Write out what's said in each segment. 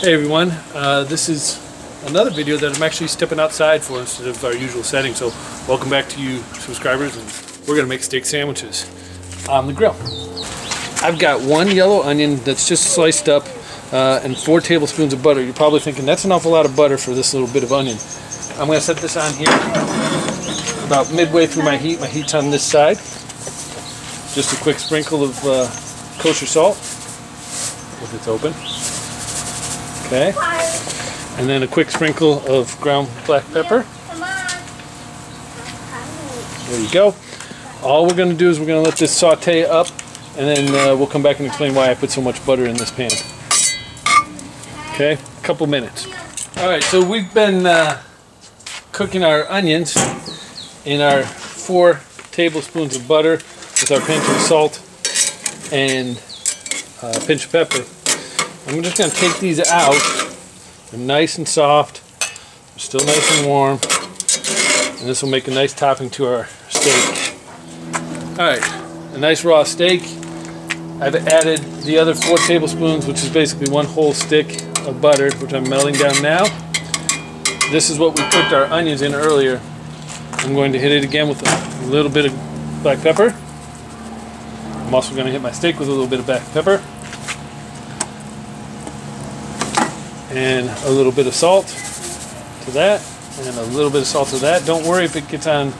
Hey everyone, uh, this is another video that I'm actually stepping outside for instead of our usual setting. So welcome back to you subscribers and we're going to make steak sandwiches on the grill. I've got one yellow onion that's just sliced up uh, and four tablespoons of butter. You're probably thinking that's an awful lot of butter for this little bit of onion. I'm going to set this on here about midway through my heat. My heat's on this side. Just a quick sprinkle of uh, kosher salt if it's open. Okay. And then a quick sprinkle of ground black pepper. There you go. All we're going to do is we're going to let this saute up and then uh, we'll come back and explain why I put so much butter in this pan. Okay, a couple minutes. Alright, so we've been uh, cooking our onions in our four tablespoons of butter with our pinch of salt and uh, pinch of pepper. I'm just going to take these out. They're nice and soft. They're still nice and warm. And this will make a nice topping to our steak. Alright, a nice raw steak. I've added the other four tablespoons, which is basically one whole stick of butter, which I'm melting down now. This is what we cooked our onions in earlier. I'm going to hit it again with a little bit of black pepper. I'm also going to hit my steak with a little bit of black pepper. And a little bit of salt to that and a little bit of salt to that. Don't worry if it gets on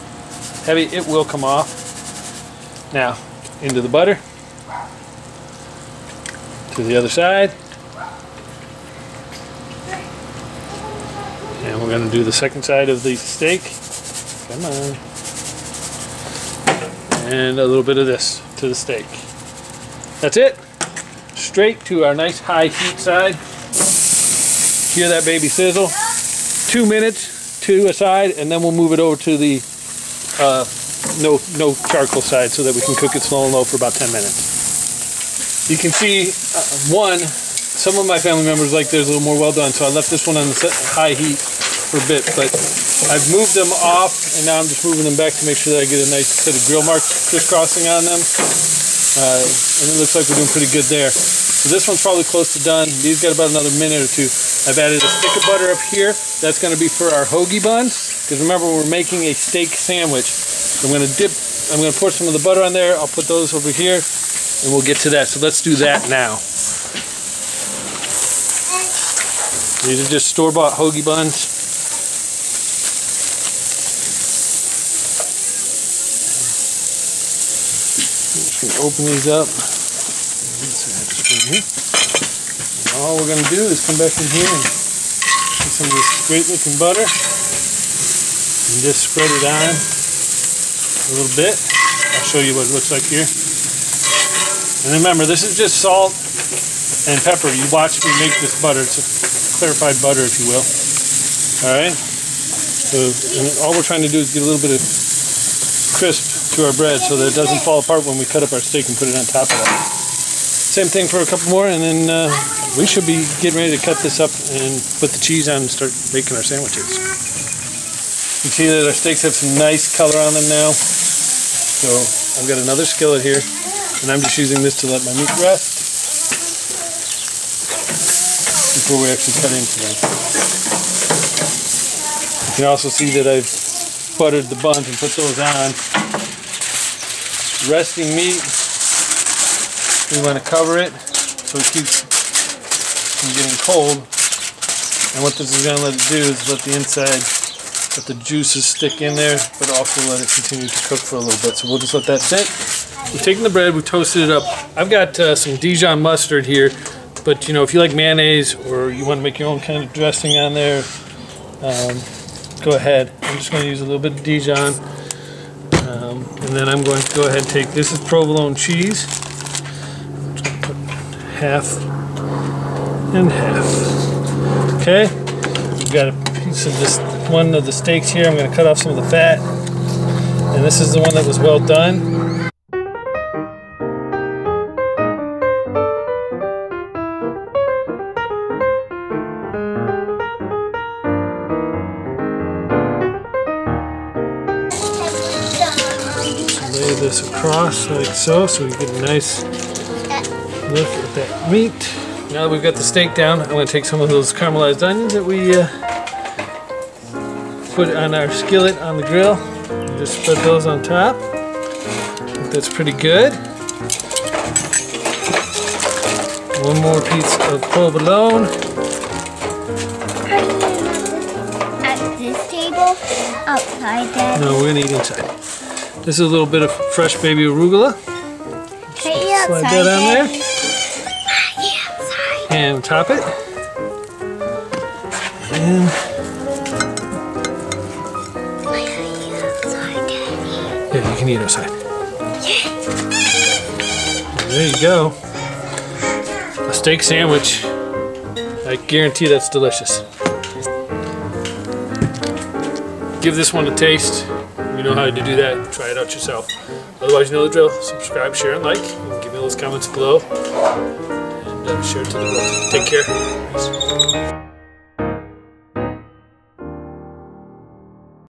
heavy it will come off. Now into the butter to the other side. And we're going to do the second side of the steak. Come on. And a little bit of this to the steak. That's it. Straight to our nice high heat side Hear that baby sizzle? Two minutes to a side, and then we'll move it over to the uh, no no charcoal side so that we can cook it slow and low for about 10 minutes. You can see uh, one, some of my family members like theirs a little more well done, so I left this one on the high heat for a bit, but I've moved them off, and now I'm just moving them back to make sure that I get a nice set of grill marks crisscrossing on them. Uh, and it looks like we're doing pretty good there. So this one's probably close to done. These got about another minute or two. I've added a stick of butter up here. That's going to be for our hoagie buns. Because remember, we're making a steak sandwich. I'm going to dip, I'm going to pour some of the butter on there. I'll put those over here, and we'll get to that. So let's do that now. These are just store-bought hoagie buns. Open these up. All we're going to do is come back in here and get some of this great looking butter and just spread it on a little bit. I'll show you what it looks like here. And remember, this is just salt and pepper. You watch me make this butter. It's a clarified butter, if you will. Alright? So, all we're trying to do is get a little bit of crisp to our bread so that it doesn't fall apart when we cut up our steak and put it on top of that. Same thing for a couple more, and then uh, we should be getting ready to cut this up and put the cheese on and start making our sandwiches. You can see that our steaks have some nice color on them now. So I've got another skillet here, and I'm just using this to let my meat rest before we actually cut into them. You can also see that I've buttered the buns and put those on. Resting meat we want to cover it so it keeps from getting cold. And what this is going to let it do is let the inside, let the juices stick in there, but also let it continue to cook for a little bit. So we'll just let that sit. We've taken the bread, we've toasted it up. I've got uh, some Dijon mustard here, but you know, if you like mayonnaise or you want to make your own kind of dressing on there, um, go ahead. I'm just going to use a little bit of Dijon. Um, and then I'm going to go ahead and take, this is provolone cheese half and half. Okay, we've got a piece of this one of the steaks here. I'm going to cut off some of the fat, and this is the one that was well done. Lay this across like so so we get a nice look at that meat. Now that we've got the steak down, I'm going to take some of those caramelized onions that we uh, put on our skillet on the grill. And just spread those on top. That's pretty good. One more piece of provolone. At this table, outside. No, we're going to eat inside. This is a little bit of fresh baby arugula. Slide that on there. Daddy. Hi, outside. And top it. And yeah, you can eat outside. There you go. A steak sandwich. I guarantee that's delicious. Give this one a taste. You know how to do that. Try it out yourself. Otherwise, you know the drill. Subscribe, share, and like. And give me those comments below. And uh, share it to the world. Take care. Peace.